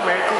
moment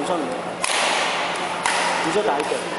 你送你，你就打一个。